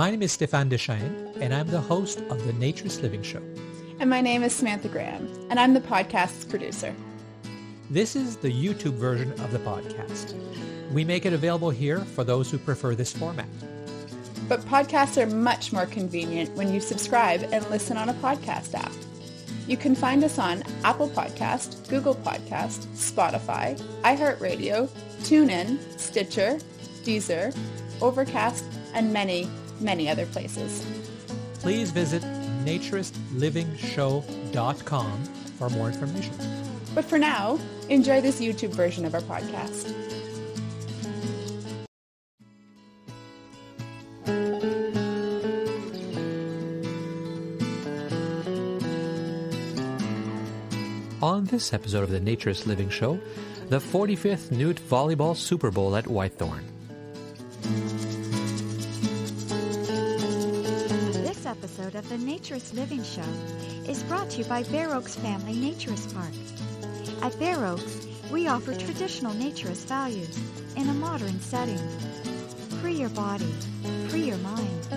My name is Stéphane Deschênes, and I'm the host of the Naturist Living Show. And my name is Samantha Graham, and I'm the podcast's producer. This is the YouTube version of the podcast. We make it available here for those who prefer this format. But podcasts are much more convenient when you subscribe and listen on a podcast app. You can find us on Apple Podcast, Google Podcast, Spotify, iHeartRadio, TuneIn, Stitcher, Deezer, Overcast, and many, many other places. Please visit naturistlivingshow.com for more information. But for now, enjoy this YouTube version of our podcast. On this episode of the Naturist Living Show, the 45th Nude Volleyball Super Bowl at Whitethorn. Naturist Living Show is brought to you by Bare Oaks Family Naturist Park. At Bare Oaks, we offer traditional naturist values in a modern setting. Free your body, free your mind.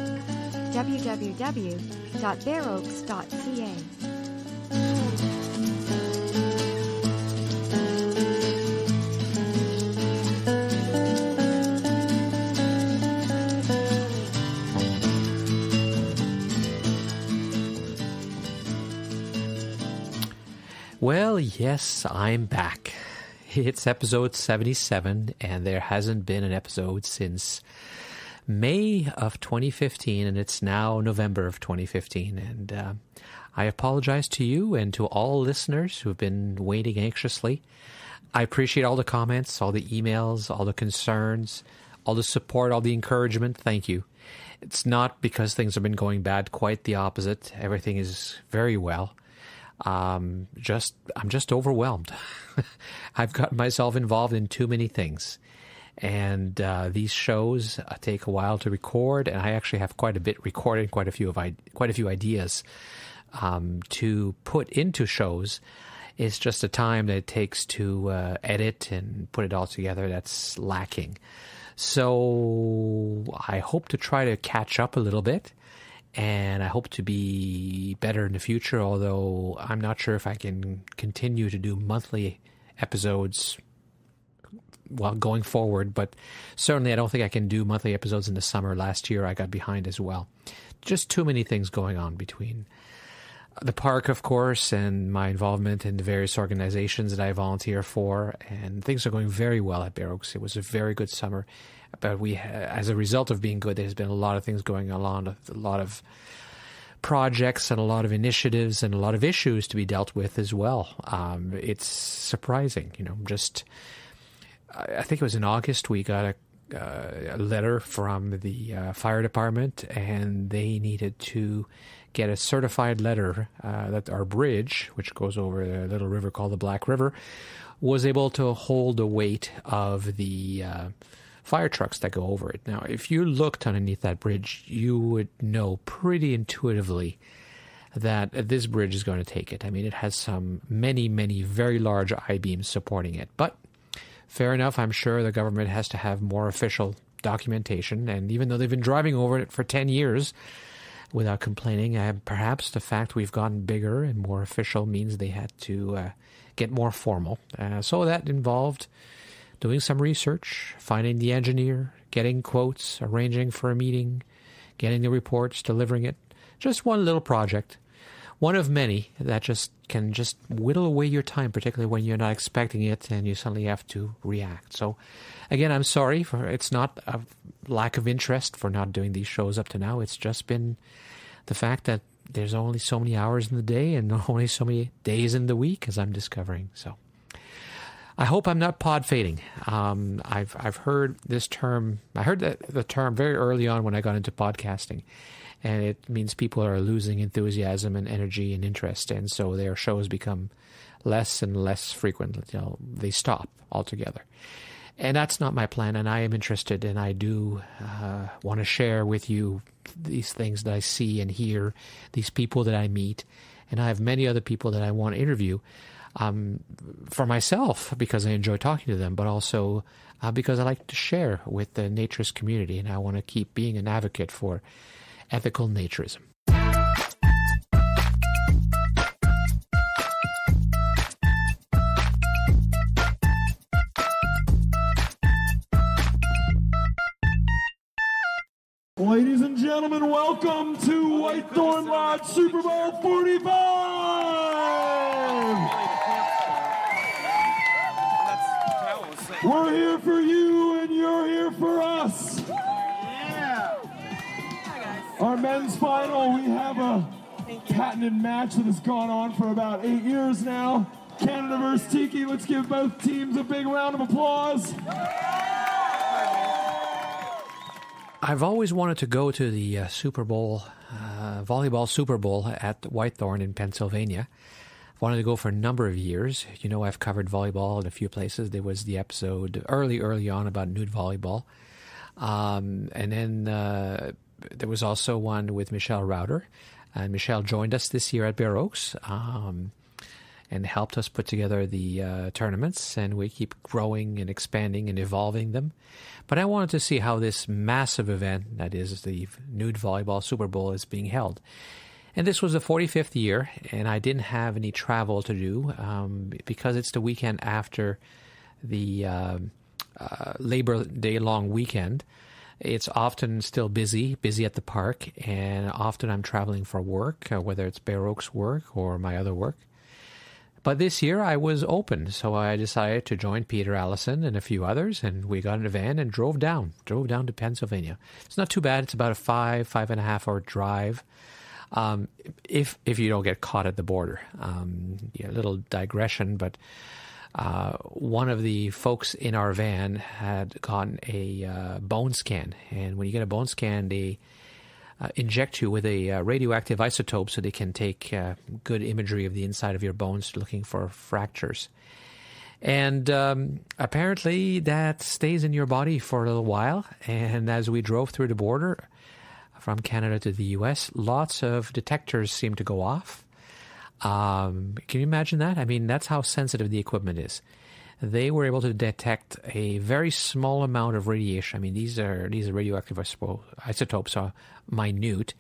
www.bareoaks.ca. Well, yes, I'm back. It's episode 77, and there hasn't been an episode since May of 2015, and it's now November of 2015. And uh, I apologize to you and to all listeners who have been waiting anxiously. I appreciate all the comments, all the emails, all the concerns, all the support, all the encouragement. Thank you. It's not because things have been going bad, quite the opposite. Everything is very well um, just I'm just overwhelmed. I've got myself involved in too many things, and uh, these shows uh, take a while to record, and I actually have quite a bit recorded, quite a few of I- quite a few ideas um, to put into shows. It's just the time that it takes to uh, edit and put it all together that's lacking. So I hope to try to catch up a little bit and I hope to be better in the future. Although I'm not sure if I can continue to do monthly episodes while going forward, but certainly I don't think I can do monthly episodes in the summer. Last year I got behind as well. Just too many things going on between the park, of course, and my involvement in the various organizations that I volunteer for, and things are going very well at Bare Oaks. It was a very good summer, but we, as a result of being good, there's been a lot of things going on, a lot of projects and a lot of initiatives and a lot of issues to be dealt with as well. Um, it's surprising, you know. Just, I think it was in August we got a uh, a letter from the uh, fire department, and they needed to get a certified letter uh, that our bridge, which goes over a little river called the Black River, was able to hold the weight of the uh, fire trucks that go over it. Now, if you looked underneath that bridge, you would know pretty intuitively that this bridge is going to take it. I mean, it has some many, many very large I beams supporting it, but fair enough. I'm sure the government has to have more official documentation. And even though they've been driving over it for 10 years without complaining, uh, perhaps the fact we've gotten bigger and more official means they had to uh, get more formal. Uh, so that involved doing some research, finding the engineer, getting quotes, arranging for a meeting, getting the reports, delivering it. Just one little project one of many that just can just whittle away your time, particularly when you're not expecting it and you suddenly have to react. So, again, I'm sorry for it's not a lack of interest for not doing these shows up to now. It's just been the fact that there's only so many hours in the day and only so many days in the week, as I'm discovering. So. I hope I'm not pod fading. Um, I've I've heard this term. I heard that the term very early on when I got into podcasting, and it means people are losing enthusiasm and energy and interest, and so their shows become less and less frequent. You know, they stop altogether, and that's not my plan. And I am interested, and I do uh, want to share with you these things that I see and hear, these people that I meet, and I have many other people that I want to interview. Um, for myself because I enjoy talking to them, but also uh, because I like to share with the naturist community, and I want to keep being an advocate for ethical naturism. Ladies and gentlemen, welcome to Whitethorn Lodge Super Bowl 45! We're here for you and you're here for us. Our men's final, we have a patented match that has gone on for about eight years now. Canada versus Tiki. Let's give both teams a big round of applause. I've always wanted to go to the uh, Super Bowl, uh, volleyball Super Bowl at Whitethorn in Pennsylvania. Wanted to go for a number of years. You know, I've covered volleyball in a few places. There was the episode early, early on about nude volleyball. Um, and then uh, there was also one with Michele Rauter. And Michele joined us this year at Bare Oaks. Um, and helped us put together the uh, tournaments, and we keep growing and expanding and evolving them. But I wanted to see how this massive event, that is the Nude Volleyball Super Bowl, is being held. And this was the 45th year, and I didn't have any travel to do um, because it's the weekend after the uh, uh, Labor Day long weekend. It's often still busy, busy at the park, and often I'm traveling for work, uh, whether it's Bare Oaks work or my other work. But this year I was open, so I decided to join Peter Allison and a few others, and we got in a van and drove down, drove down to Pennsylvania. It's not too bad. It's about a five, five and a half hour drive. Um, if if you don't get caught at the border, um, yeah, a little digression, but uh, one of the folks in our van had gotten a uh, bone scan, and when you get a bone scan, they uh, inject you with a uh, radioactive isotope so they can take uh, good imagery of the inside of your bones looking for fractures. And um, apparently that stays in your body for a little while. And as we drove through the border from Canada to the US, lots of detectors seem to go off. Um, can you imagine that? I mean, that's how sensitive the equipment is they were able to detect a very small amount of radiation. I mean, these are these are radioactive isotopes are minute,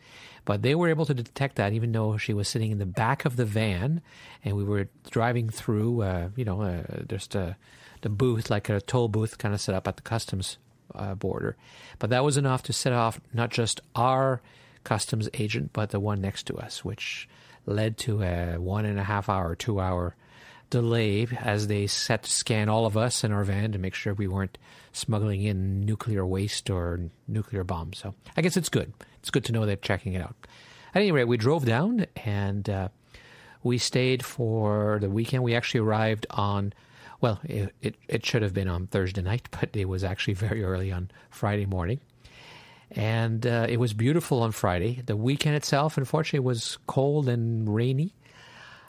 but they were able to detect that even though she was sitting in the back of the van, and we were driving through, uh, you know, uh, just a, the booth like a toll booth kind of set up at the customs uh, border. But that was enough to set off not just our customs agent, but the one next to us, which led to a one and a half hour, two hour delay as they set to scan all of us in our van to make sure we weren't smuggling in nuclear waste or nuclear bombs. So I guess it's good. It's good to know they're checking it out. At any rate, we drove down and uh, we stayed for the weekend. We actually arrived on, well, it, it, it should have been on Thursday night, but it was actually very early on Friday morning. And uh, it was beautiful on Friday. The weekend itself, unfortunately, was cold and rainy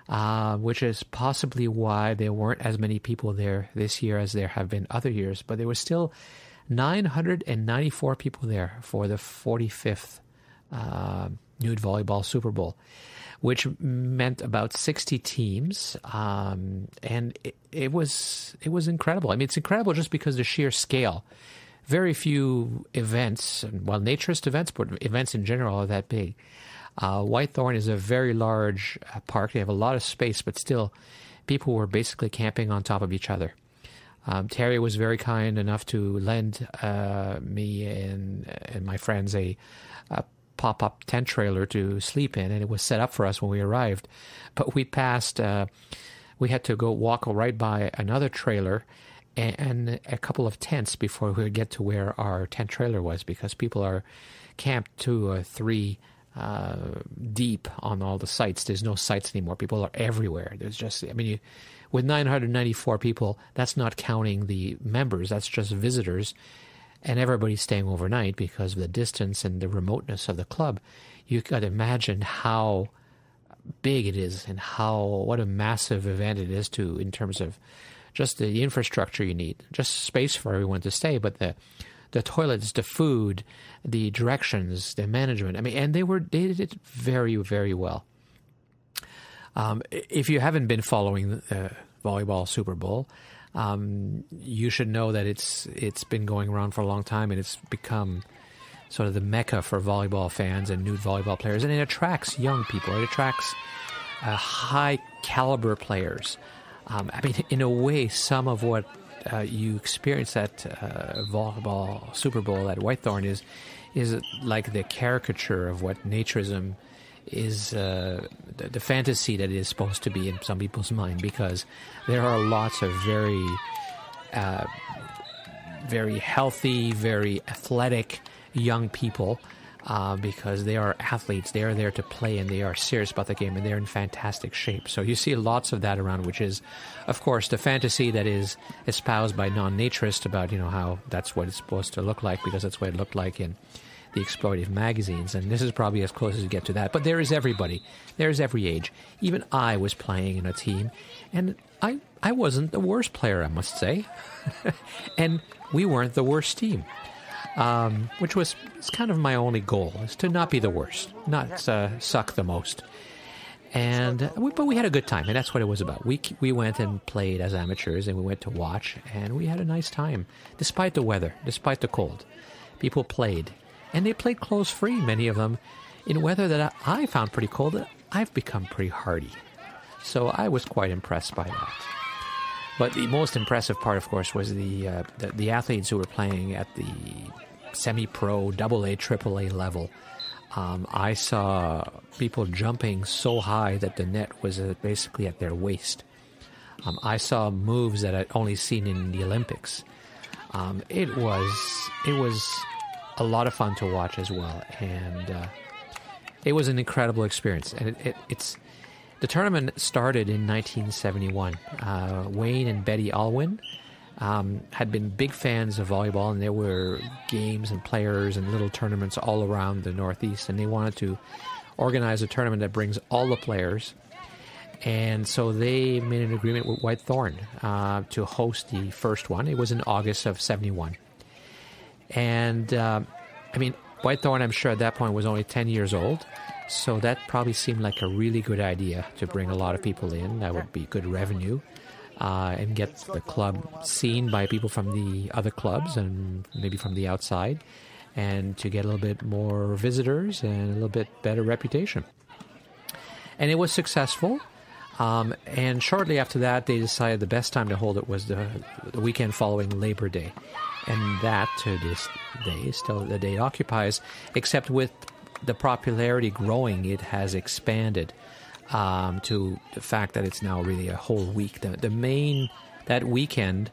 uh, which is possibly why there weren't as many people there this year as there have been other years. But there were still 994 people there for the 45th uh, nude volleyball Super Bowl, which meant about 60 teams, um, and it, it was it was incredible. I mean, it's incredible just because the sheer scale. Very few events, well, naturist events, but events in general are that big. Uh, Whitethorn is a very large uh, park. They have a lot of space, but still, people were basically camping on top of each other. Um, Terry was very kind enough to lend uh, me and and my friends a, a pop up tent trailer to sleep in, and it was set up for us when we arrived. But we passed. Uh, we had to go walk right by another trailer and, and a couple of tents before we would get to where our tent trailer was because people are camped two or three uh, deep on all the sites. There's no sites anymore. People are everywhere. There's just, I mean, you, with 994 people, that's not counting the members, that's just visitors. And everybody's staying overnight because of the distance and the remoteness of the club. You to imagine how big it is and how what a massive event it is to in terms of just the infrastructure you need, just space for everyone to stay, but the the toilets, the food, the directions, the management. I mean, and they were they did it very very well. Um, if you haven't been following the volleyball Super Bowl, um, you should know that it's it's been going around for a long time and it's become sort of the mecca for volleyball fans and nude volleyball players, and it attracts young people. It attracts uh, high caliber players. Um, I mean, in a way, some of what uh, you experience at uh, volleyball Super Bowl at Whitethorn is is like the caricature of what naturism is uh, the, the, fantasy that it is supposed to be in some people's mind because there are lots of very uh, very healthy, very athletic young people uh, because they are athletes. They are there to play and they are serious about the game and they're in fantastic shape. So you see lots of that around, which is, of course, the fantasy that is espoused by non-naturists about you know how that's what it's supposed to look like because that's what it looked like in the exploitative magazines. And this is probably as close as you get to that. But there is everybody. There is every age. Even I was playing in a team, and I I wasn't the worst player, I must say, and we weren't the worst team um, which was kind of my only goal, is to not be the worst, not uh, suck the most. And we, but we had a good time, and that's what it was about. We we went and played as amateurs, and we went to watch, and we had a nice time, despite the weather, despite the cold. People played, and they played clothes free. Many of them, in weather that I found pretty cold. I've become pretty hardy, so I was quite impressed by that. But the most impressive part, of course, was the, uh, the, the athletes who were playing at the semi-pro, double A, triple A level. Um, I saw people jumping so high that the net was uh, basically at their waist. Um, I saw moves that I'd only seen in the Olympics. Um, it was it was a lot of fun to watch as well, and uh, it was an incredible experience. And it, it, it's the tournament started in 1971. Uh, Wayne and Betty Alwyn um, had been big fans of volleyball, and there were games and players and little tournaments all around the Northeast, and they wanted to organize a tournament that brings all the players. And so they made an agreement with Whitethorn uh, to host the first one. It was in August of 71. And uh, I mean, Whitethorn, I'm sure at that point was only 10 years old. So that probably seemed like a really good idea to bring a lot of people in. That would be good revenue uh, and get the club seen by people from the other clubs and maybe from the outside, and to get a little bit more visitors and a little bit better reputation. And it was successful. Um, and shortly after that, they decided the best time to hold it was the, the weekend following Labor Day. And that, to this day, still the day occupies, except with the popularity growing, it has expanded um, to the fact that it's now really a whole week. The, the main, that weekend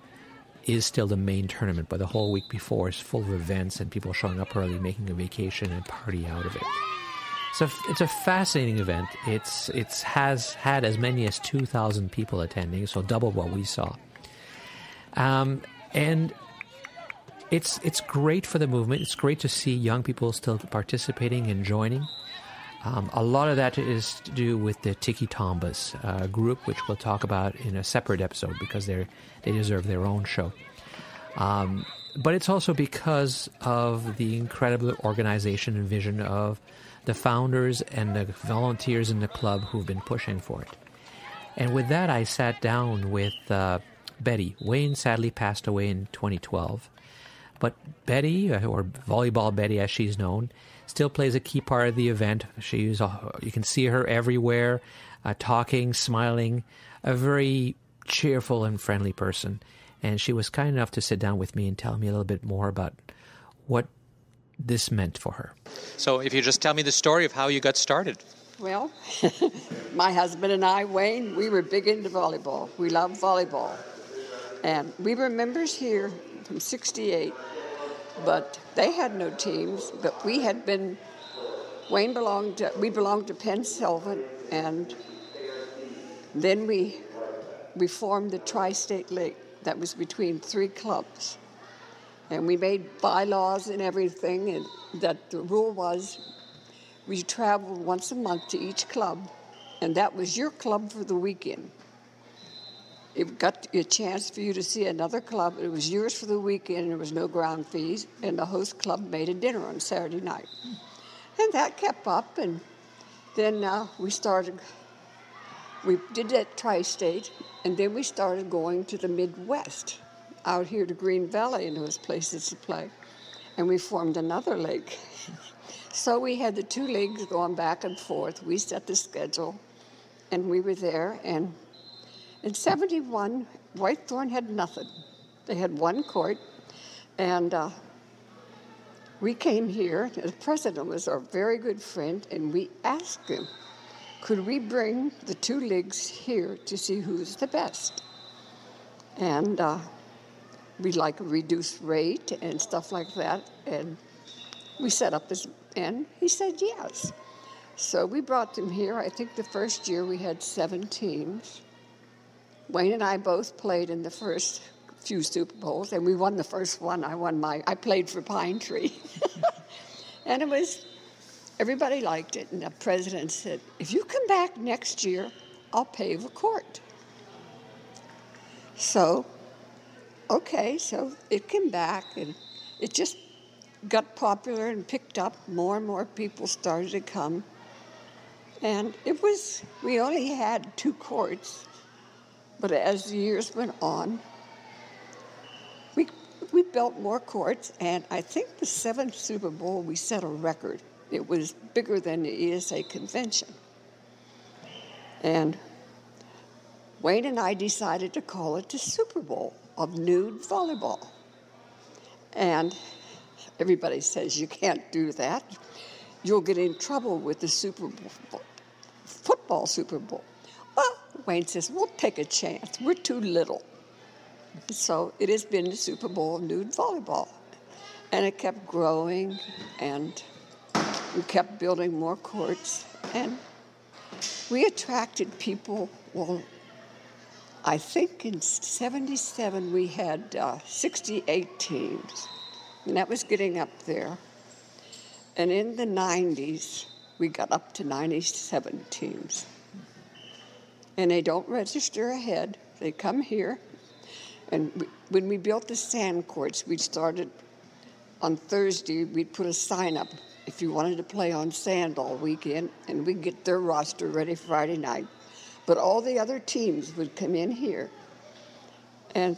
is still the main tournament, but the whole week before is full of events and people showing up early, making a vacation and party out of it. So it's a fascinating event. It's it's has had as many as two thousand people attending, so double what we saw. Um, and it's it's great for the movement. It's great to see young people still participating and joining. Um, a lot of that is to do with the Tiki Tombas uh, group, which we'll talk about in a separate episode because they they deserve their own show. Um, but it's also because of the incredible organization and vision of the founders and the volunteers in the club who've been pushing for it. And with that, I sat down with uh, Betty. Wayne sadly passed away in 2012. But Betty, uh, or Volleyball Betty as she's known, still plays a key part of the event. She's uh, you can see her everywhere, uh, talking, smiling, a very cheerful and friendly person. And she was kind enough to sit down with me and tell me a little bit more about what this meant for her. So, if you just tell me the story of how you got started. Well, my husband and I, Wayne, we were big into volleyball. We loved volleyball. And we were members here from 68 but they had no teams. But we had been. Wayne belonged. To, we belonged to Penn Sylvan, and then we we formed the Tri-State League. That was between three clubs, and we made bylaws and everything. And that the rule was, we traveled once a month to each club, and that was your club for the weekend it got a chance for you to see another club. It was yours for the weekend. There was no ground fees, and the host club made a dinner on Saturday night, and that kept up. And then uh, we started we did that tri-state, and then we started going to the Midwest, out here to Green Valley and those places to play, and we formed another league. so we had the two leagues going back and forth. We set the schedule, and we were there. And in '71, Whitethorn had nothing. They had one court, and uh, we came here. The president was our very good friend, and we asked him could we bring the two leagues here to see who's the best? And uh, we like a reduced rate and stuff like that. And we set up this, and he said yes. So we brought them here. I think the first year we had seven teams. Wayne and I both played in the first few Super Bowls, and we won the first one. I won my, I played for Pine Tree. and it was Everybody liked it, and the president said, If you come back next year, I'll pave a court. So, okay, so it came back, and it just got popular and picked up. More and more people started to come. And it was, we only had two courts, but as the years went on, we, we built more courts, and I think the seventh Super Bowl, we set a record. It was bigger than the ESA convention. And Wayne and I decided to call it the Super Bowl of nude volleyball. And everybody says you can't do that. You'll get in trouble with the Super Bowl, football Super Bowl. Wayne says, we'll take a chance. We're too little. So it has been the Super Bowl of nude volleyball. And it kept growing and we kept building more courts, and we attracted people. Well, I think in 77 we had uh, 68 teams, and that was getting up there. And in the 90s, we got up to 97 teams. And they don't register ahead, they come here. And we, when we built the sand courts, we started on Thursday, we'd put a sign up if you wanted to play on sand all weekend, and we'd get their roster ready Friday night. But all the other teams would come in here. And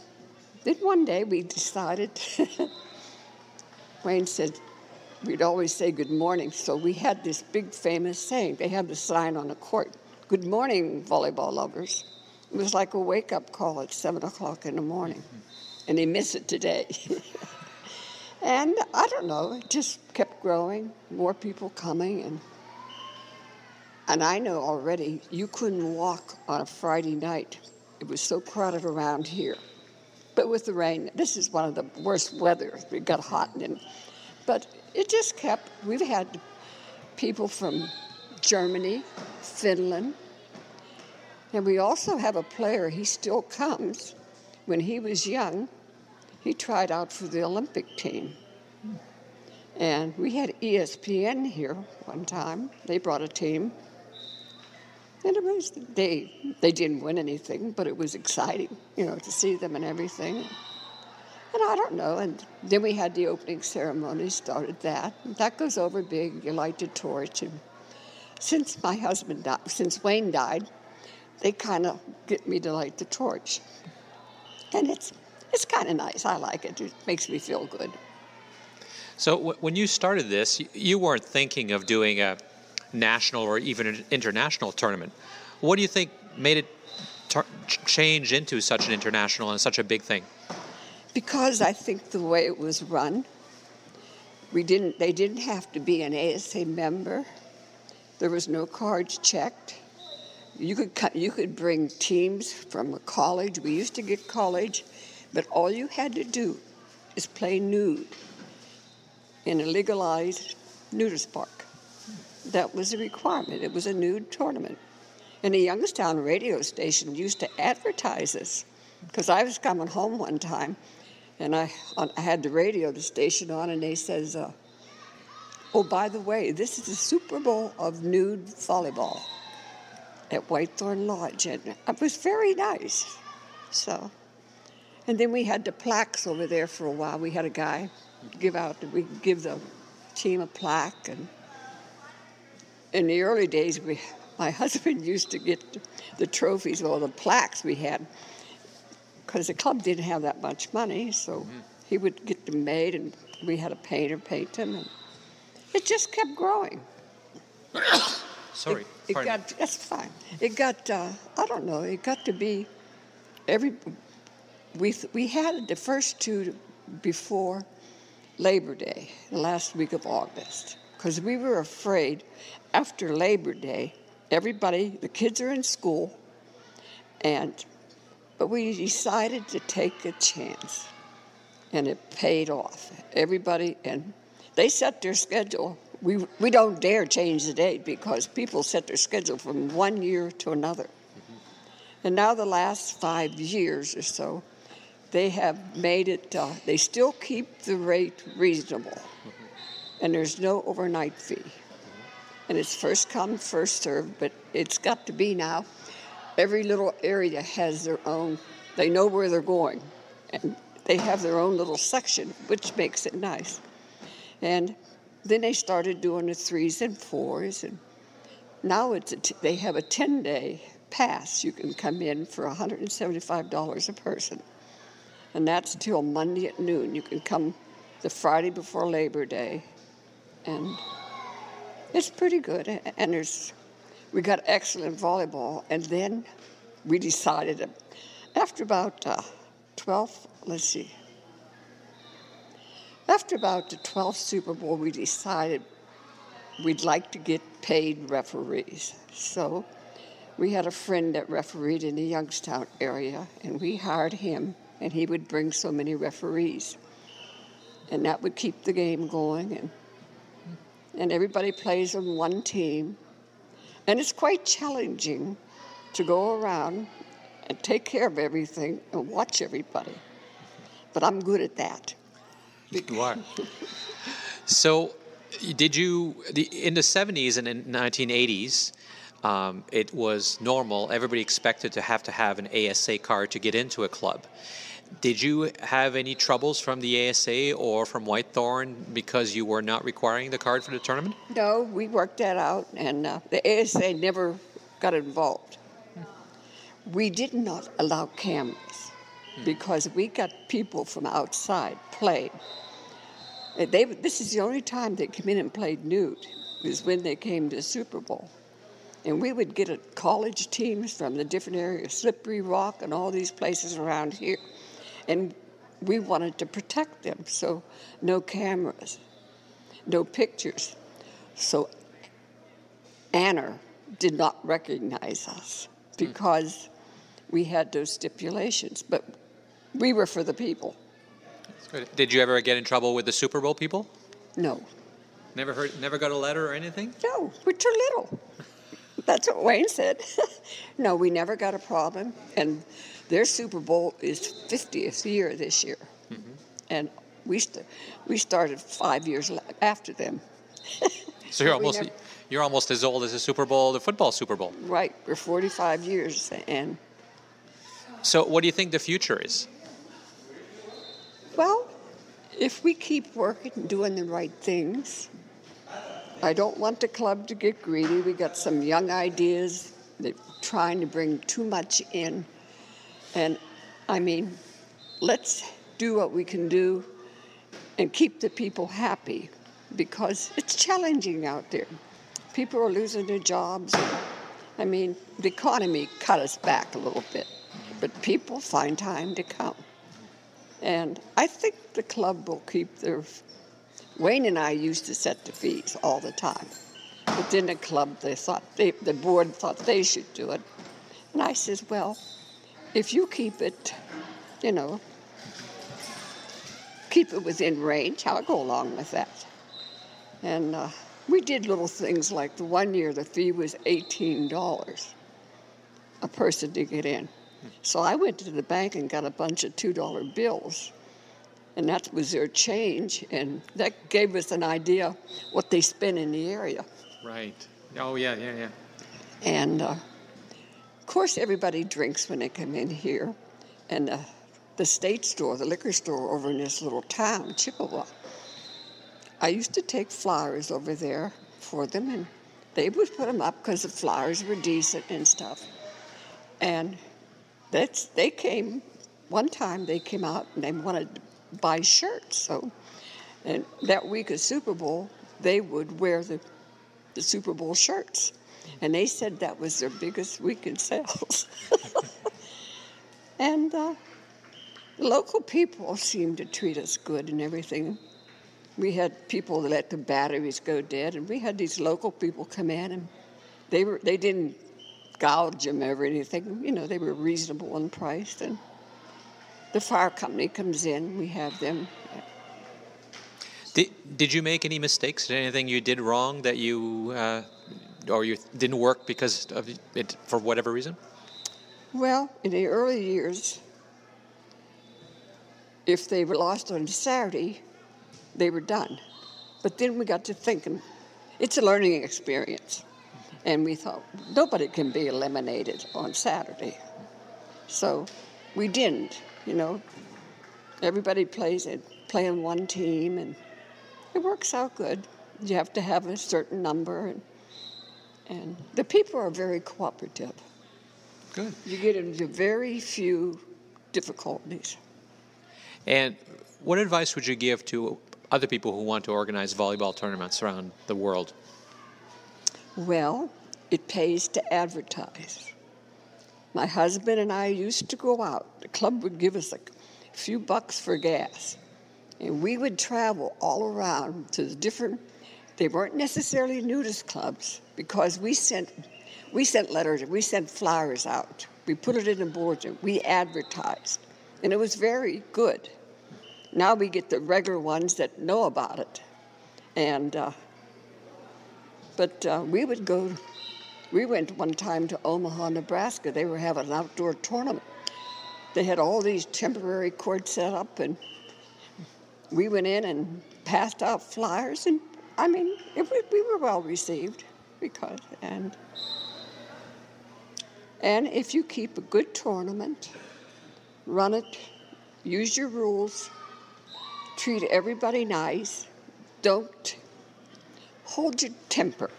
then one day we decided, Wayne said, we'd always say good morning. So we had this big famous saying. They had the sign on the court Good morning, volleyball lovers. It was like a wake up call at 7 o'clock in the morning. And they miss it today. And I don't know, it just kept growing, more people coming and and I know already you couldn't walk on a Friday night. It was so crowded around here. But with the rain, this is one of the worst weather. It got hot and but it just kept we've had people from Germany, Finland, and we also have a player, he still comes. When he was young, he tried out for the Olympic team. And we had ESPN here one time. They brought a team. And it was, they, they didn't win anything, but it was exciting, you know, to see them and everything. And I don't know. And then we had the opening ceremony, started that. That goes over big. You light the torch. And since my husband died, since Wayne died, they kind of get me to light the torch. And it's it's kind of nice. I like it. It makes me feel good. So w- when you started this, you weren't thinking of doing a national or even an international tournament. What do you think made it tar- change into such an international and such a big thing? Because I think the way it was run, we didn't. They didn't have to be an ASA member. There was no cards checked. You could you could bring teams from a college. We used to get college but all you had to do is play nude in a legalized nudist park. That was a requirement. It was a nude tournament. And the Youngstown radio station used to advertise this because I was coming home one time and I, I had the radio the station on and they says, uh, oh, by the way, this is the Super Bowl of nude volleyball at Whitethorn Lodge. And it was very nice. So. And then we had the plaques over there for a while. We had a guy give out, we give the team a plaque. And in the early days, we, my husband used to get the trophies or the plaques we had because the club didn't have that much money, so mm-hmm. he would get them made, and we had a painter paint them, and it just kept growing. Sorry, it, it got that's fine. It got uh, I don't know. It got to be every we we had the first two before Labor Day, the last week of August, because we were afraid after Labor Day, everybody, the kids are in school, and but we decided to take a chance, and it paid off. Everybody, and they set their schedule. We, we don't dare change the date because people set their schedule from one year to another. And now, the last five years or so, they have made it, uh, they still keep the rate reasonable. And there's no overnight fee. And it's first come, first served, but it's got to be now every little area has their own, they know where they're going. And they have their own little section, which makes it nice. And then they started doing the threes and fours. And now it's they have a 10 day pass. You can come in for $175 a person. And that's till Monday at noon. You can come the Friday before Labor Day. And it's pretty good. And there's we got excellent volleyball, and then we decided after about uh, 12, let's see, after about the 12th Super Bowl, we decided we'd like to get paid referees. So we had a friend that refereed in the Youngstown area, and we hired him, and he would bring so many referees. And that would keep the game going, and, and everybody plays on one team. And it's quite challenging to go around and take care of everything and watch everybody. But I'm good at that. You are. so, did you, in the 70s and in 1980s, um, it was normal, everybody expected to have to have an ASA card to get into a club. Did you have any troubles from the ASA or from Whitethorn because you were not requiring the card for the tournament? No, we worked that out, and uh, the ASA never got involved. We did not allow cameras because we got people from outside playing. They, this is the only time they came in and played nude, was when they came to the Super Bowl. And we would get a college teams from the different areas, Slippery Rock and all these places around here and we wanted to protect them. So, no cameras, no pictures. So, Anna did not recognize us hmm. because we had those stipulations, but we were for the people. Did you ever get in trouble with the Super Bowl people? No. Never heard, never got a letter or anything? No, we're too little. That's what Wayne said. no, we never got a problem. And their Super Bowl is 50th year this year, mm-hmm. and we st- we started five years after them. so you're almost never, you're almost as old as the Super Bowl, the football Super Bowl. Right, we're 45 years, and. So, what do you think the future is? Well, if we keep working and doing the right things, I don't want the club to get greedy. We got some young ideas that trying to bring too much in. And I mean, let's do what we can do and keep the people happy because it's challenging out there. People are losing their jobs. I mean, the economy cut us back a little bit, but people find time to come. And I think the club will keep their. Wayne and I used to set the fees all the time. But then the club, they thought they, the board thought they should do it. And I says, well, if you keep it, you know, keep it within range, I'll go along with that. And uh, we did little things like the one year the fee was $18 a person to get in. So I went to the bank and got a bunch of $2 bills. And that was their change. And that gave us an idea what they spent in the area. Right. Oh, yeah, yeah, yeah. And uh, of course, everybody drinks when they come in here. And uh, the state store, the liquor store over in this little town, Chippewa, I used to take flyers over there for them and they would put them up because the flowers were decent and stuff. And that's they came one time. They came out and they wanted to buy shirts. So, and that week of Super Bowl, they would wear the the Super Bowl shirts, and they said that was their biggest week in sales. and uh, local people seemed to treat us good and everything. We had people that let the batteries go dead, and we had these local people come in, and they were they didn't gouge them or anything. You know, they were reasonable in price. And the fire company comes in, we have them. Did, did you make any mistakes? Did anything you did wrong that you uh, or you didn't work because of it for whatever reason? Well, in the early years, if they were lost on Saturday, they were done. But then we got to thinking, it's a learning experience. And we thought, nobody can be eliminated on Saturday. So we didn't, you know. Everybody plays it, play on one team, and it works out good. You have to have a certain number, and, and the people are very cooperative. Good. You get into very few difficulties. And what advice would you give to other people who want to organize volleyball tournaments around the world? Well, it pays to advertise. My husband and I used to go out. The club would give us a few bucks for gas. And we would travel all around to the different, they weren't necessarily nudist clubs because we sent, we sent letters, we sent flyers out. We put it in the boards, we advertised. And it was very good. Now we get the regular ones that know about it. And, uh, but uh, we would go, we went one time to Omaha, Nebraska. They were having an outdoor tournament. They had all these temporary courts set up, and we went in and passed out flyers. And I mean, it, we were well received because, and, and if you keep a good tournament, run it, use your rules, treat everybody nice, don't hold your temper.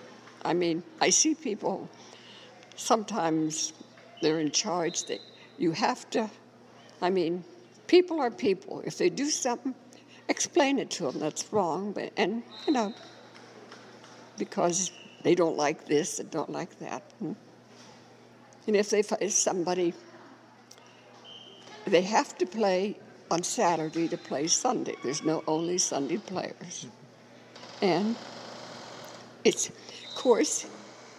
I mean, I see people sometimes they're in charge that you have to I mean, people are people. If they do something, explain it to them that's wrong, but and you know, because they don't like this, and don't like that. And, if they find somebody, they have to play on Saturday to play Sunday. There's no only Sunday players. And it's, of course,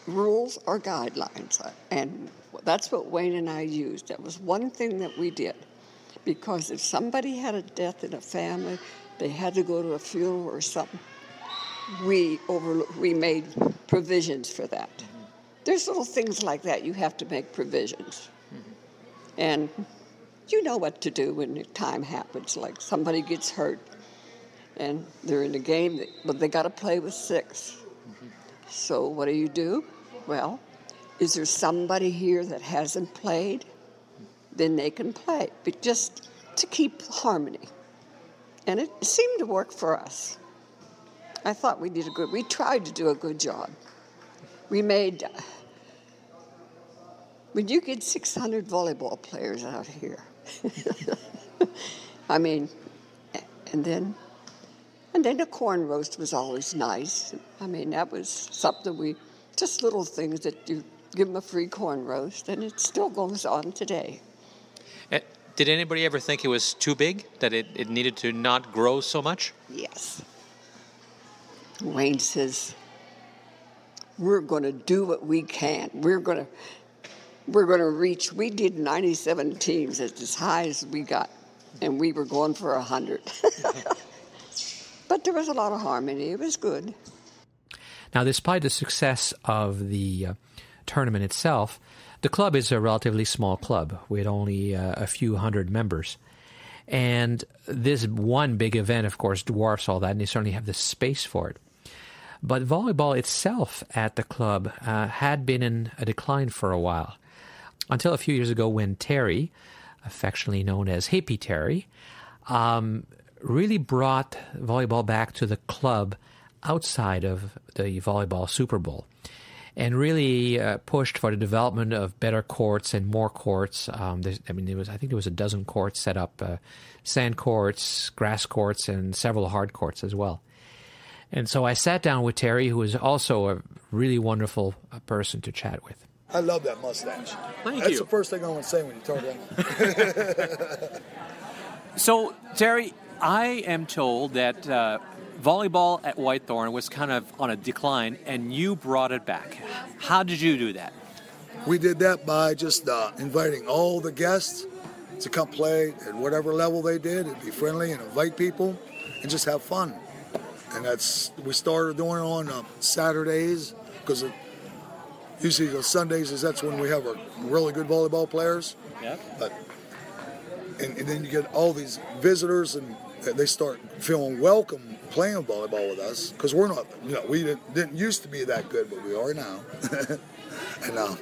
rules are guidelines. And that's what Wayne and I used. That was one thing that we did. Because if somebody had a death in a family, they had to go to a funeral or something, we, over, we made provisions for that. Mm-hmm. There's little things like that you have to make provisions. Mm-hmm. And you know what to do when time happens, like somebody gets hurt and they're in a game, but they got to play with 6 So what do you do? Well, is there somebody here that hasn't played? Then they can play, but just to keep harmony. And it seemed to work for us. I thought we did a good, we tried to do a good job. We made, uh, when you get 600 volleyball players out here, I mean, and then, and then the corn roast was always nice. I mean, that was something we, just little things that you give them a free corn roast, and it still goes on today. Uh, did anybody ever think it was too big, that it, it needed to not grow so much? Yes. Wayne says, we're going to do what we can. We're going to we're going to reach. We did 97 teams. It's as high as we got, and we were going for 100. but there was a lot of harmony. It was good. Now, despite the success of the uh, tournament itself, the club is a relatively small club with only uh, a few hundred members. And this one big event, of course, dwarfs all that, and they certainly have the space for it. But volleyball itself at the club uh, had been in a decline for a while, until a few years ago when Terry, affectionately known as Hippie Terry, um, really brought volleyball back to the club outside of the volleyball Super Bowl. and really uh, pushed for the development of better courts and more courts. Um, I mean, there was I think there was a dozen courts set up, uh, sand courts, grass courts, and several hard courts as well. And so I sat down with Terry, who is also a really wonderful uh, person to chat with. I love that mustache. Thank That's you. the first thing I want to say when you talk about So, Terry, I am told that uh, volleyball at White Thorn was kind of on a decline, and you brought it back. How did you do that? We did that by just uh, inviting all the guests to come play at whatever level they did and be friendly and invite people and just have fun. And that's we started doing it on uh, Saturdays because usually the Sundays is that's when we have our really good volleyball players. Yeah. But and, and then you get all these visitors and they start feeling welcome playing volleyball with us because we're not you know we didn't, didn't used to be that good but we are now. And uh,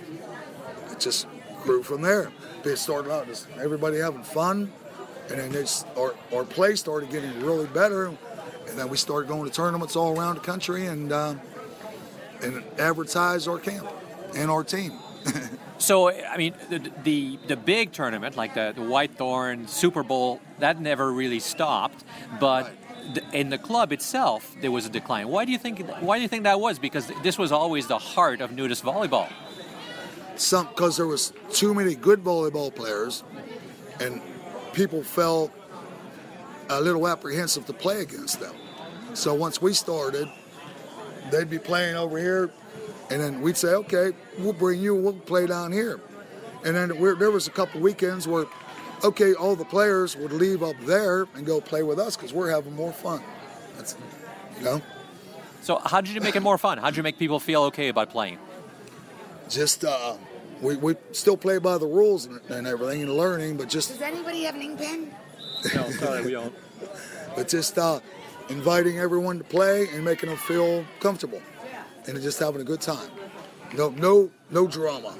it just grew from there. It started out as everybody having fun and then it's our, our play started getting really better and then we started going to tournaments all around the country and uh, and advertise our camp and our team So, I mean, the the, the big tournament, like the, the White Thorn Super Bowl, that never really stopped. But in the club itself, there was a decline. Why do you think? Why do you think that was? Because this was always the heart of nudist volleyball. some because there was too many good volleyball players, and people felt a little apprehensive to play against them. So once we started, they'd be playing over here, and then we'd say, "Okay, we'll bring you. We'll play down here." And then we're, there was a couple weekends where, okay, all the players would leave up there and go play with us because we're having more fun. That's, you know, So, how did you make it more fun? How did you make people feel okay about playing? just uh, we we still play by the rules and, and everything and learning, but just Does anybody have an ink pen? No, sorry, we don't. but just uh, inviting everyone to play and making them feel comfortable and just having a good time. No, no, no drama.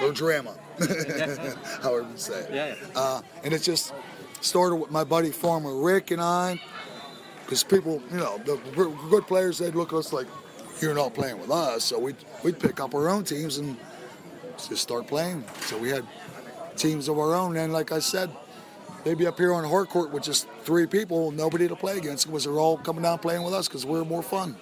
No drama. However you say it. Yeah, yeah. Uh, and it just started with my buddy Farmer Rick and I, because people, you know, the good players, they'd look at us like, "You're not playing with us," so we'd we'd pick up our own teams and just start playing. So we had teams of our own, and like I said, they'd be up here on the hard court with just three people, nobody to play against, because they're all coming down playing with us because we're more fun.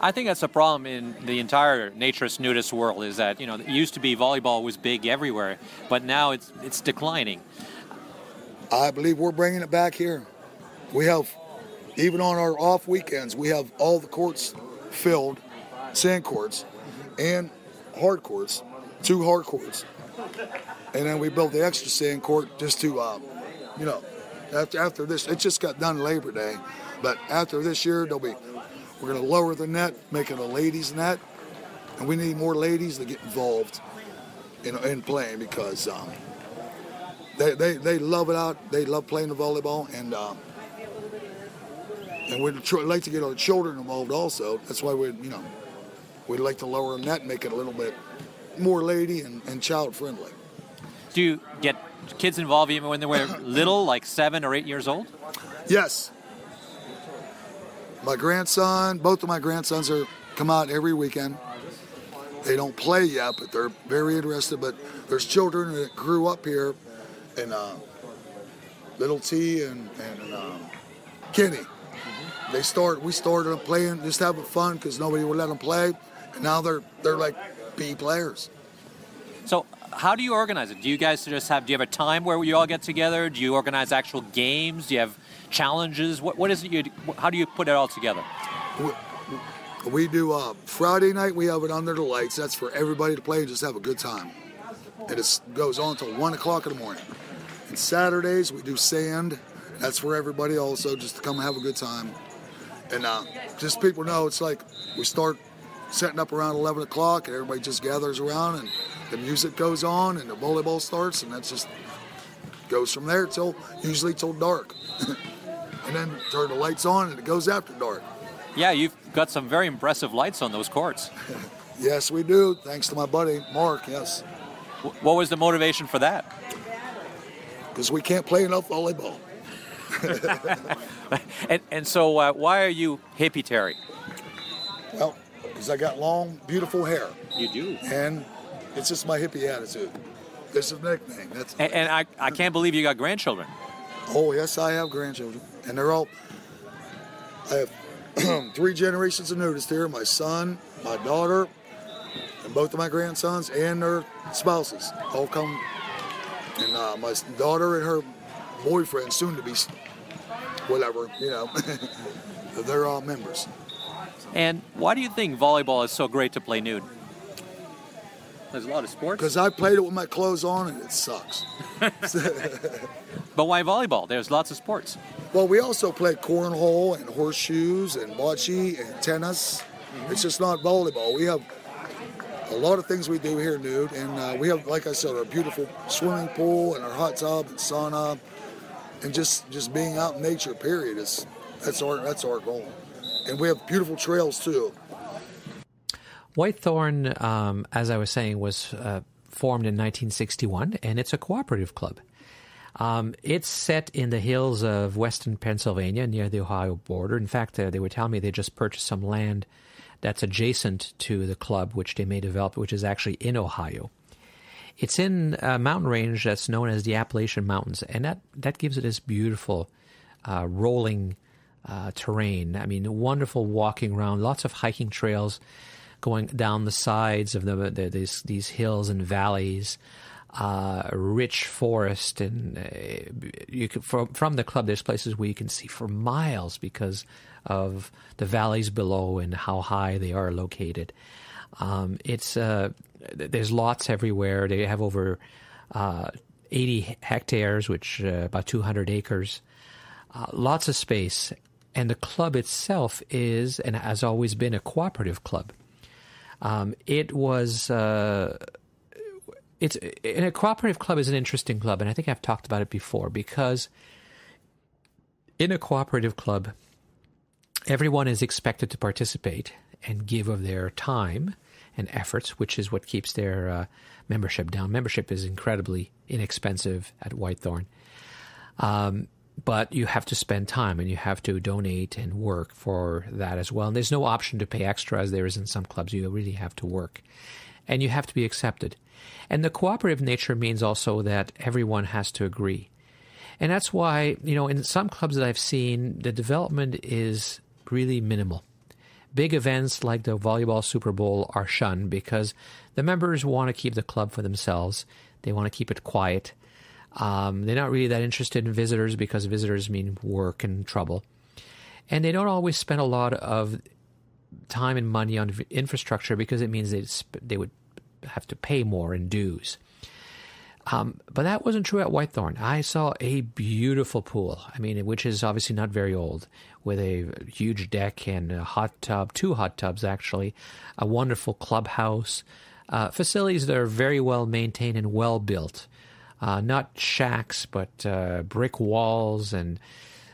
I think that's a problem in the entire naturist nudist world. Is that you know it used to be volleyball was big everywhere, but now it's it's declining. I believe we're bringing it back here. We have, even on our off weekends, we have all the courts filled, sand courts, and hard courts, two hard courts, and then we built the extra sand court just to, uh, you know, after after this, it just got done Labor Day, but after this year, there'll be, we're going to lower the net, make it a ladies' net, and we need more ladies to get involved in, in playing because. Um, they, they, they love it out. They love playing the volleyball, and um, and we'd like to get our children involved also. That's why we you know we'd like to lower the net, make it a little bit more lady and, and child friendly. Do you get kids involved even when they were little, like seven or eight years old? Yes, my grandson, both of my grandsons are come out every weekend. They don't play yet, but they're very interested. But there's children that grew up here, and uh, little T and and uh, Kenny. They start. We started them playing, just having fun because nobody would let them play, and now they're they're like B players. So, how do you organize it? Do you guys just have? Do you have a time where you all get together? Do you organize actual games? Do you have challenges? What What is it you? How do you put it all together? We do uh, Friday night. We have it under the lights. That's for everybody to play and just have a good time. And it goes on till one o'clock in the morning. And Saturdays we do sand. That's for everybody also, just to come have a good time. And uh, just people know it's like we start setting up around 11 o'clock, and everybody just gathers around, and the music goes on, and the volleyball starts, and that's just goes from there till usually till dark. and then turn the lights on, and it goes after dark. Yeah, you've got some very impressive lights on those courts. Yes, we do. Thanks to my buddy Mark. Yes, What was the motivation for that? because we can't play enough volleyball. And and so, uh, why are you hippie Terry? Well, because I got long, beautiful hair, You do. and it's just my hippie attitude. This is a nickname. That's And, and I, I can't believe you got grandchildren. oh yes, I have grandchildren, and they're all. I have three generations of nudists here: my son, my daughter, and both of my grandsons and their spouses all come. And uh, my daughter and her boyfriend, soon to be, whatever, you know, they're all members. And why do you think volleyball is so great to play nude? There's a lot of sports. Because I played it with my clothes on and it sucks. But why volleyball? There's lots of sports. Well, we also play cornhole and horseshoes and bocce and tennis. It's just not volleyball. We have a lot of things we do here nude, and uh, we have, like I said, our beautiful swimming pool and our hot tub and sauna, and just just being out in nature. Period is that's our that's our goal, and we have beautiful trails too. White Thorn, um, as I was saying, was uh, formed in 1961, and it's a cooperative club. Um, it's set in the hills of western Pennsylvania near the Ohio border. In fact, uh, they were telling me they just purchased some land that's adjacent to the club, which they may develop, which is actually in Ohio. It's in a mountain range that's known as the Appalachian Mountains, and that, that gives it this beautiful uh, rolling uh, terrain. I mean, wonderful walking around, lots of hiking trails going down the sides of the, the these these hills and valleys. Uh, rich forest, and uh, you can, from from the club. There's places where you can see for miles because of the valleys below and how high they are located. Um, it's uh, there's lots everywhere. They have over uh, 80 hectares, which uh, about 200 acres. Uh, lots of space, and the club itself is and has always been a cooperative club. Um, it was uh, it's and a cooperative club is an interesting club, and I think I've talked about it before because in a cooperative club, everyone is expected to participate and give of their time and efforts, which is what keeps their uh, membership down. Membership is incredibly inexpensive at White Thorn. Um, but you have to spend time and you have to donate and work for that as well. And there's no option to pay extra as there is in some clubs. You really have to work and you have to be accepted. And the cooperative nature means also that everyone has to agree. And that's why, you know, in some clubs that I've seen, the development is really minimal. Big events like the Volleyball Super Bowl are shunned because the members want to keep the club for themselves. They want to keep it quiet. Um, they're not really that interested in visitors because visitors mean work and trouble. And they don't always spend a lot of time and money on infrastructure because it means they they would have to pay more in dues. Um, but that wasn't true at White Thorn. I saw a beautiful pool. I mean, which is obviously not very old, with a huge deck and a hot tub, two hot tubs actually, a wonderful clubhouse, uh, facilities that are very well maintained and well built. Uh, not shacks, but uh, brick walls and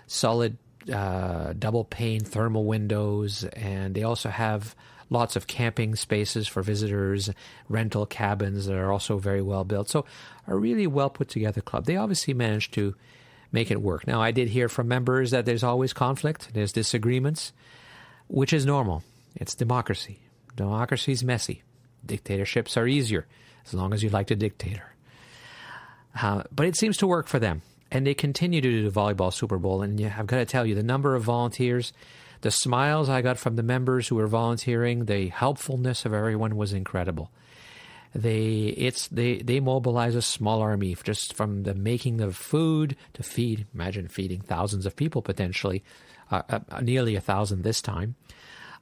solid uh, double pane thermal windows. And they also have lots of camping spaces for visitors, rental cabins that are also very well built. So, a really well put together club. They obviously managed to make it work. Now, I did hear from members that there's always conflict, there's disagreements, which is normal. It's democracy. Democracy is messy. Dictatorships are easier as long as you like the dictator. Uh, but it seems to work for them. And they continue to do the volleyball Super Bowl. And yeah, I've got to tell you, the number of volunteers, the smiles I got from the members who were volunteering, the helpfulness of everyone was incredible. They it's they they mobilize a small army just from the making of food to feed. Imagine feeding thousands of people potentially, uh, uh, nearly a thousand this time.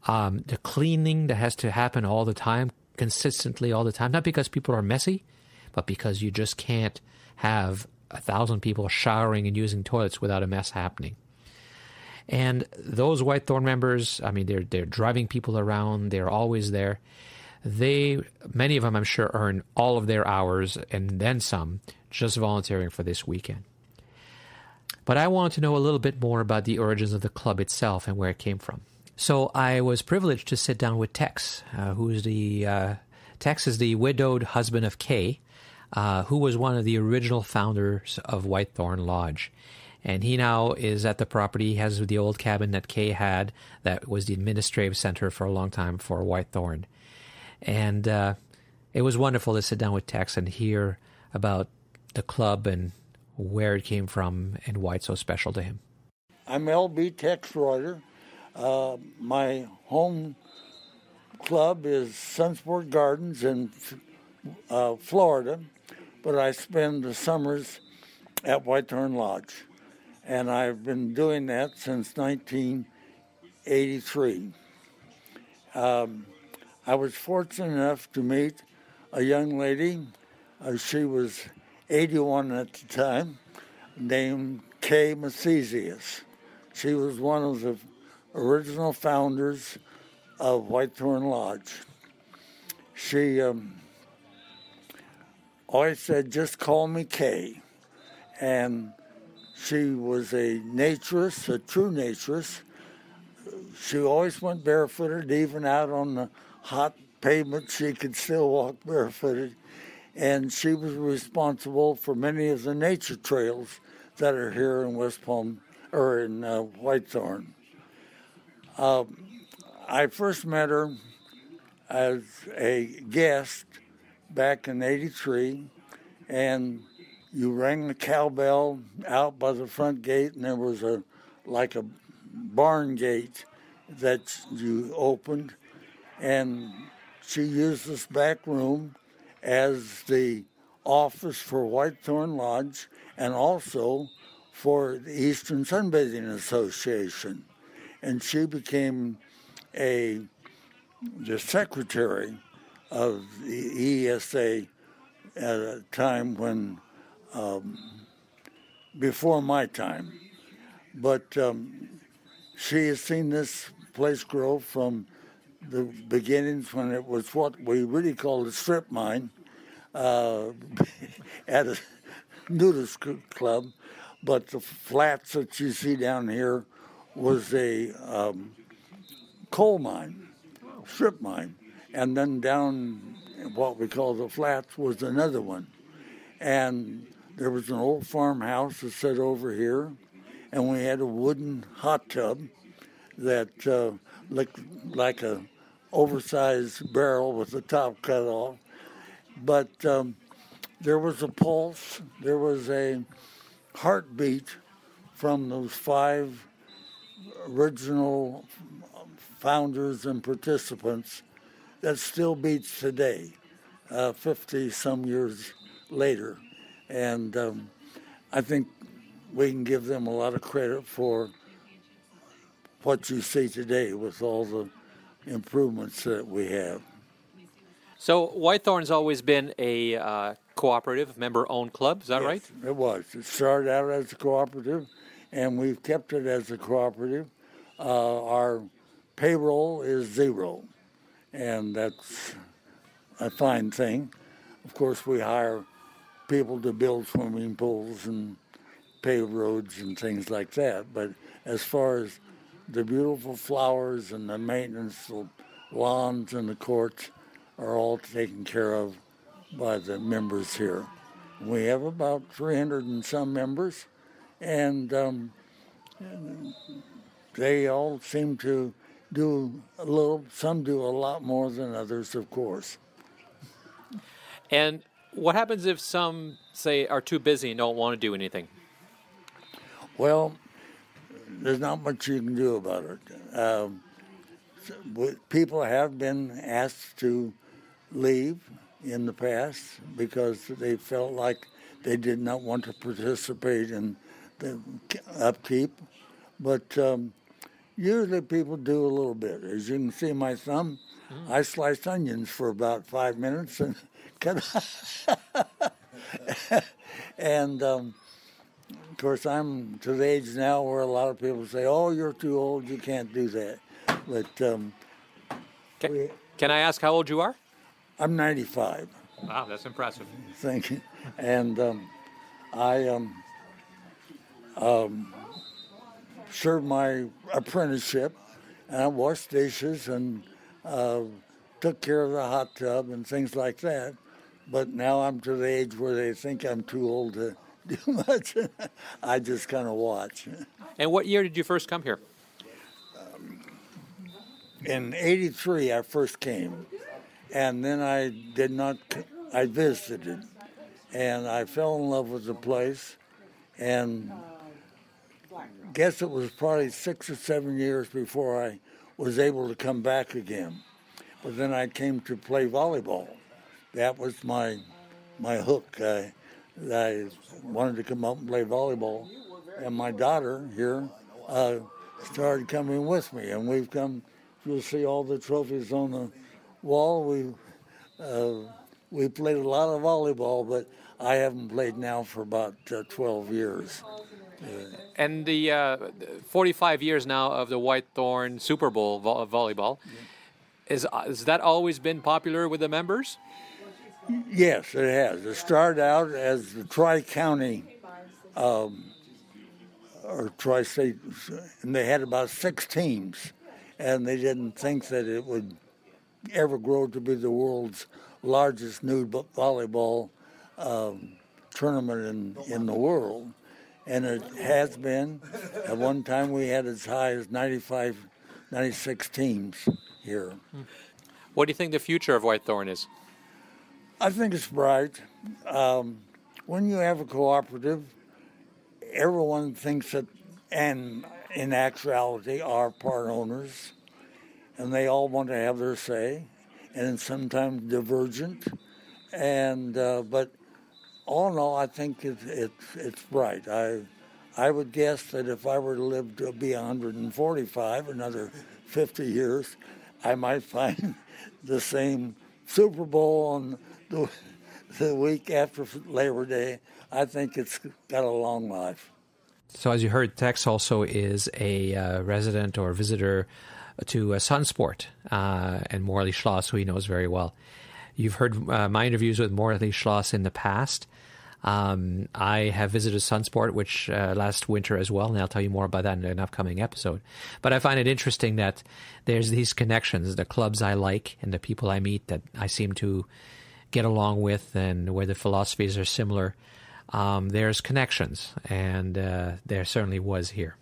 Um, the cleaning that has to happen all the time, consistently all the time, not because people are messy, but because you just can't have a thousand people showering and using toilets without a mess happening. And those White Thorn members, I mean, they're they're driving people around. They're always there. They, many of them, I'm sure, earn all of their hours and then some just volunteering for this weekend. But I wanted to know a little bit more about the origins of the club itself and where it came from. So I was privileged to sit down with Tex, uh, who is the uh, Tex is the widowed husband of Kay, uh, who was one of the original founders of White Thorn Lodge. And he now is at the property. He has the old cabin that Kay had that was the administrative center for a long time for White Thorn. And uh, it was wonderful to sit down with Tex and hear about the club and where it came from and why it's so special to him. I'm LB Tex Rauter. Uh, my home club is Sunsport Gardens in uh, Florida, but I spend the summers at White Thorn Lodge and I've been doing that since 1983. Um, I was fortunate enough to meet a young lady. Uh, she was 81 at the time, named Kay Macesius. She was one of the original founders of White Thorn Lodge. She um, always said, just call me Kay. And she was a naturist, a true naturist. She always went barefooted, even out on the hot pavement, she could still walk barefooted. And she was responsible for many of the nature trails that are here in West Palm or in uh, White Thorn. Uh, I first met her as a guest back in 83, and you rang the cowbell out by the front gate, and there was a like a barn gate that you opened, and she used this back room as the office for White Thorn Lodge and also for the Eastern Sunbathing Association, and she became a the secretary of the ESA at a time when um, before my time. But um, she has seen this place grow from the beginnings when it was what we really called a strip mine uh, at a nudist club. But the flats that you see down here was a um, coal mine, strip mine. And then down what we call the flats was another one. And there was an old farmhouse that sat over here, and we had a wooden hot tub that uh, looked like a oversized barrel with the top cut off. But um, there was a pulse, there was a heartbeat from those five original founders and participants that still beats today, uh, 50 some years later. And um, I think we can give them a lot of credit for what you see today with all the improvements that we have. So White Thorn's always been a uh, cooperative, member-owned club. Is that yes, right? It was. It started out as a cooperative, and we've kept it as a cooperative. Uh, our payroll is zero, and that's a fine thing. Of course, we hire people to build swimming pools and pave roads and things like that. But as far as the beautiful flowers and the maintenance, the lawns and the courts are all taken care of by the members here. We have about 300 and some members, and um, they all seem to do a little, some do a lot more than others, of course. And what happens if some say are too busy and don't want to do anything? Well, there's not much you can do about it. Um, people have been asked to leave in the past because they felt like they did not want to participate in the upkeep. But um, usually people do a little bit. As you can see, my thumb, mm. I slice onions for about five minutes and cut. and um, of course, I'm to the age now where a lot of people say, "Oh, you're too old. You can't do that." But um, can, we, can I ask how old you are? I'm 95. Wow, that's impressive. Thank you. And um, I um, um, served my apprenticeship, and I washed dishes and uh, took care of the hot tub and things like that. But now I'm to the age where they think I'm too old to do much. I just kind of watch. And what year did you first come here? In '83, I first came, and then I did not. I visited, and I fell in love with the place, and guess it was probably six or seven years before I was able to come back again. But then I came to play volleyball. That was my my hook. I, I wanted to come up and play volleyball, and my daughter here uh, started coming with me, and we've come. You'll see all the trophies on the wall. We uh, we played a lot of volleyball, but I haven't played now for about uh, 12 years. And the uh, 45 years now of the White Thorn Super Bowl vo- volleyball, is has that always been popular with the members? Yes, it has. It started out as the Tri County um, or Tri State, and they had about six teams, and they didn't think that it would ever grow to be the world's largest nude volleyball um, tournament in, in the world. And it has been. At one time, we had as high as 95, 96 teams here. What do you think the future of White Thorn is? I think it's bright. Um, when you have a cooperative, everyone thinks that, and in actuality, are part owners, and they all want to have their say, and sometimes divergent. And uh, but all in all, I think it's it's it's bright. I I would guess that if I were to live to be 145, another 50 years, I might find the same Super Bowl on the, the week after Labor Day. I think it's got a long life. So, as you heard, Tex also is a uh, resident or visitor to uh, Sunsport uh, and Morley Schloss, who he knows very well. You've heard uh, my interviews with Morley Schloss in the past. Um, I have visited Sunsport, which uh, last winter as well, and I'll tell you more about that in an upcoming episode. But I find it interesting that there's these connections, the clubs I like and the people I meet that I seem to get along with, and where the philosophies are similar. Um, there's connections, and uh, there certainly was here.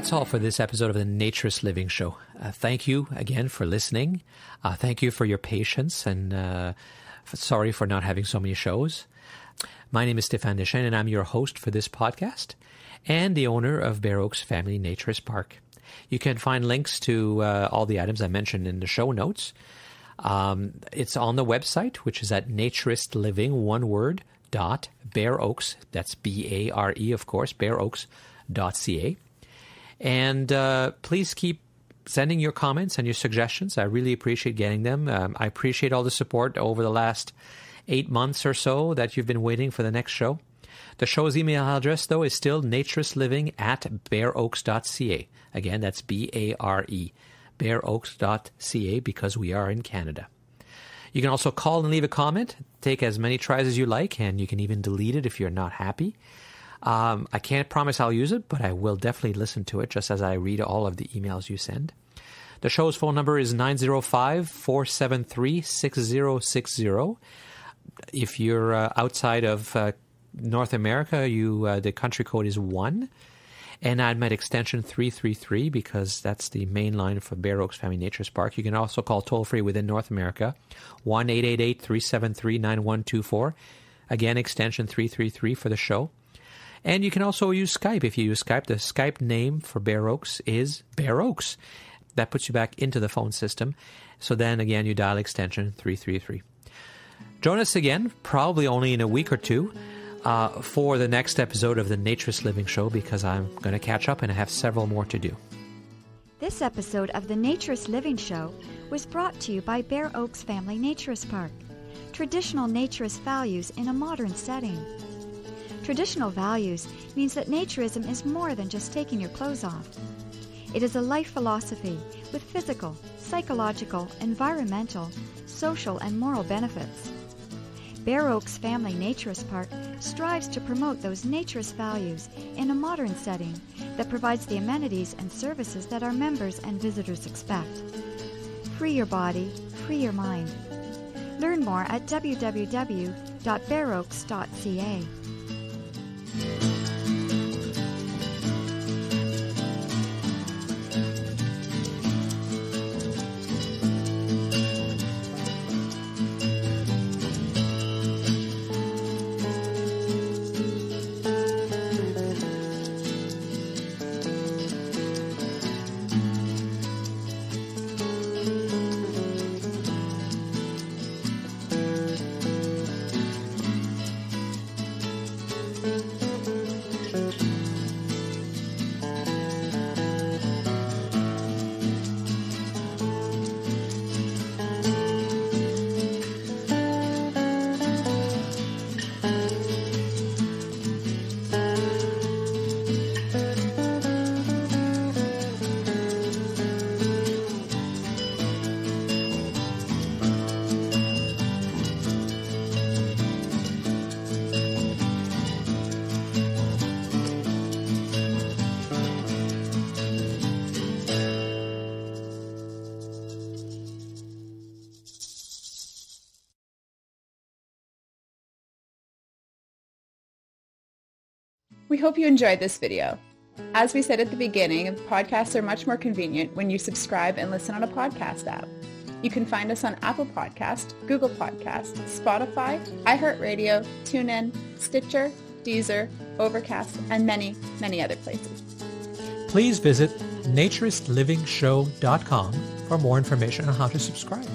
That's all for this episode of the Naturist Living Show. Uh, thank you again for listening. Uh, thank you for your patience, and uh, sorry for not having so many shows. My name is Stéphane Deschênes, and I'm your host for this podcast and the owner of Bare Oaks Family Naturist Park. You can find links to uh, all the items I mentioned in the show notes. Um, it's on the website, which is at naturistliving, one word, dot, Bare Oaks, that's B A R E, of course, bearoaks.ca. And uh, please keep sending your comments and your suggestions. I really appreciate getting them. Um, I appreciate all the support over the last eight months or so that you've been waiting for the next show. The show's email address, though, is still naturistliving at bareoaks.ca. Again, that's B A R E, bareoaks.ca, because we are in Canada. You can also call and leave a comment. Take as many tries as you like, and you can even delete it if you're not happy. Um, I can't promise I'll use it, but I will definitely listen to it just as I read all of the emails you send. The show's phone number is 905 473 6060. If you're uh, outside of uh, North America, you uh, the country code is 1. And I'd met extension 333 because that's the main line for Bare Oaks Family Naturist Park. You can also call toll free within North America 1 888 373 9124. Again, extension 333 for the show. And you can also use Skype. If you use Skype, the Skype name for Bare Oaks is Bare Oaks. That puts you back into the phone system. So then again, you dial extension 333. Join us again, probably only in a week or two, uh, for the next episode of the Naturist Living Show because I'm going to catch up and I have several more to do. This episode of the Naturist Living Show was brought to you by Bare Oaks Family Naturist Park. Traditional naturist values in a modern setting. Traditional values means that naturism is more than just taking your clothes off. It is a life philosophy with physical, psychological, environmental, social, and moral benefits. Bare Oaks Family Naturist Park strives to promote those naturist values in a modern setting that provides the amenities and services that our members and visitors expect. Free your body, free your mind. Learn more at www.bareoaks.ca. We hope you enjoyed this video. As we said at the beginning, podcasts are much more convenient when you subscribe and listen on a podcast app. You can find us on Apple Podcast, Google Podcast, Spotify, iHeartRadio, TuneIn, Stitcher, Deezer, Overcast, and many, many other places. Please visit naturistlivingshow.com for more information on how to subscribe.